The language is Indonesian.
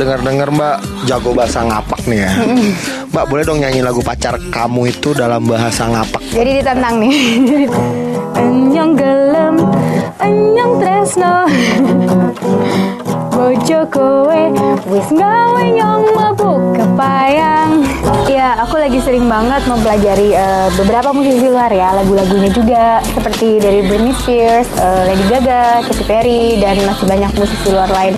dengar-dengar Mbak jago bahasa ngapak nih ya. Mbak boleh dong nyanyi lagu pacar kamu itu dalam bahasa ngapak. Jadi ditantang nih. Enyong gelem, enyong tresno. Bojo kowe wis gawe nyong mabuk kepayang. Ya, aku lagi sering banget mempelajari uh, beberapa musisi luar ya, lagu-lagunya juga seperti dari Britney Spears, uh, Lady Gaga, Katy Perry dan masih banyak musisi luar lain.